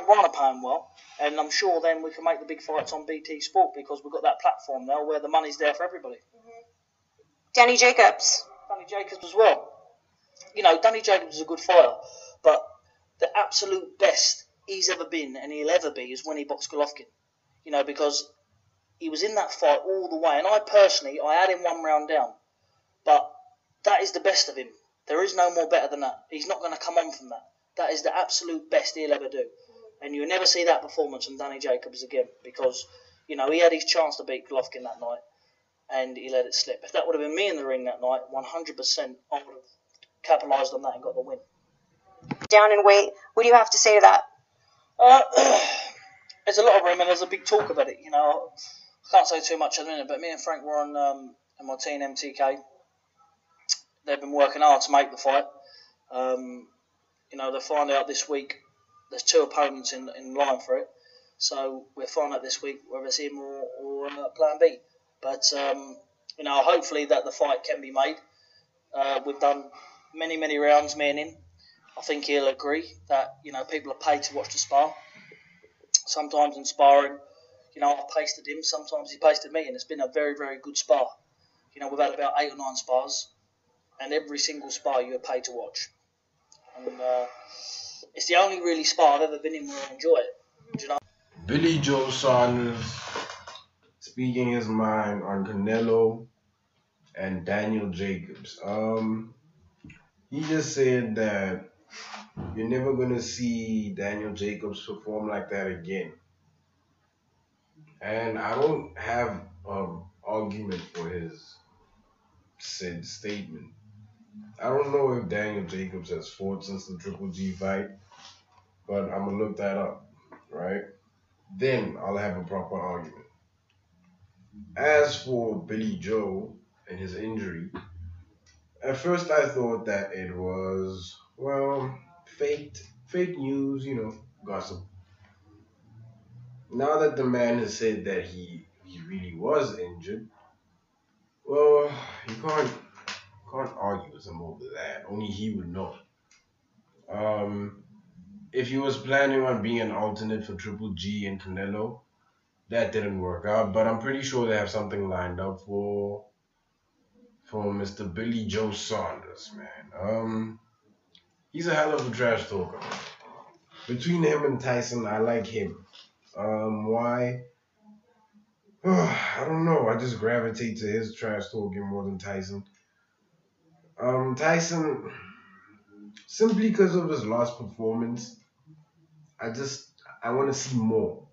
Frank paying well, and I'm sure then we can make the big fights on BT Sport because we've got that platform now where the money's there for everybody. Mm-hmm. Danny Jacobs. Danny Jacobs as well. You know, Danny Jacobs is a good fighter, but the absolute best he's ever been and he'll ever be is when he boxed Golovkin. You know, because he was in that fight all the way, and I personally, I had him one round down, but that is the best of him. There is no more better than that. He's not going to come on from that. That is the absolute best he'll ever do. And you'll never see that performance from Danny Jacobs again because, you know, he had his chance to beat Golovkin that night and he let it slip. If that would have been me in the ring that night, 100% I would have capitalised on that and got the win. Down in weight. What do you have to say to that? Uh, there's a lot of room and there's a big talk about it. You know, I can't say too much at the minute, but me and Frank Warren um, and my team MTK. They've been working hard to make the fight. Um, you know, they'll find out this week. There's two opponents in, in line for it, so we'll find out this week whether it's him or, or uh, Plan B. But um, you know, hopefully that the fight can be made. Uh, we've done many, many rounds, me and him. I think he'll agree that you know people are paid to watch the spar. Sometimes in sparring, you know, I've pasted him. Sometimes he pasted me, and it's been a very, very good spar. You know, we've had about eight or nine spars, and every single spar you are paid to watch. And uh, it's the only really spar I've ever been in where I enjoy it. You know? Billy Joe Saunders speaking his mind on Canelo and Daniel Jacobs. Um, he just said that you're never gonna see Daniel Jacobs perform like that again. And I don't have an argument for his said statement. I don't know if Daniel Jacobs has fought since the Triple G fight, but I'm gonna look that up, right? Then I'll have a proper argument. As for Billy Joe and his injury, at first I thought that it was well fake fake news, you know, gossip. Now that the man has said that he he really was injured, well, you can't can't argue with him over that. Only he would know. Um, if he was planning on being an alternate for Triple G and Canelo, that didn't work out. But I'm pretty sure they have something lined up for for Mr. Billy Joe Saunders, man. Um, he's a hell of a trash talker. Between him and Tyson, I like him. Um, why? I don't know. I just gravitate to his trash talking more than Tyson. Um, Tyson, simply because of his last performance, I just I want to see more.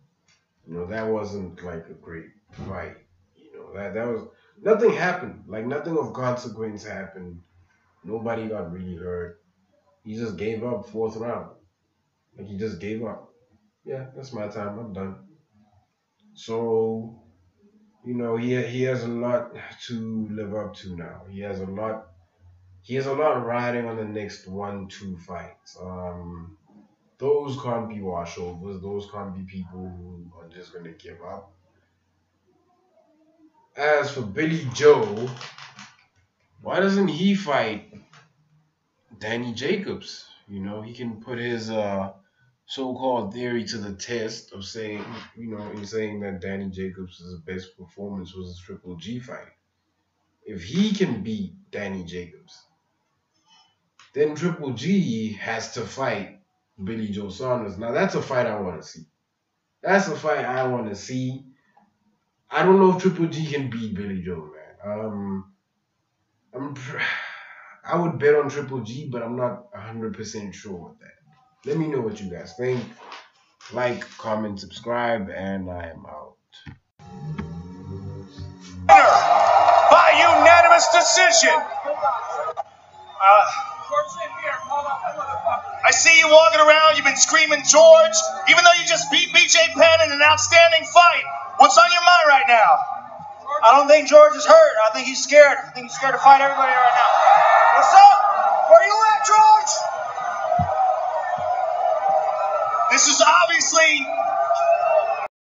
You know, that wasn't like a great fight. You know, that that was nothing happened. Like nothing of consequence happened. Nobody got really hurt. He just gave up fourth round. Like he just gave up. Yeah, that's my time. I'm done. So, you know, he he has a lot to live up to now. He has a lot. He has a lot riding on the next one, two fights. Um, those can't be washovers. Those can't be people who are just gonna give up. As for Billy Joe, why doesn't he fight Danny Jacobs? You know, he can put his uh, so-called theory to the test of saying, you know, in saying that Danny Jacobs' best performance was a Triple G fight. If he can beat Danny Jacobs, then Triple G has to fight Billy Joe Saunders. Now that's a fight I want to see. That's a fight I want to see. I don't know if Triple G can beat Billy Joe, man. Um, I'm, I would bet on Triple G, but I'm not 100% sure with that. Let me know what you guys think. Like, comment, subscribe, and I am out. By unanimous decision. Uh, I see you walking around. You've been screaming George, even though you just beat BJ Penn in an outstanding fight. What's on your mind right now? I don't think George is hurt. I think he's scared. I think he's scared to fight everybody right now. What's up? Where are you at, George? This is obviously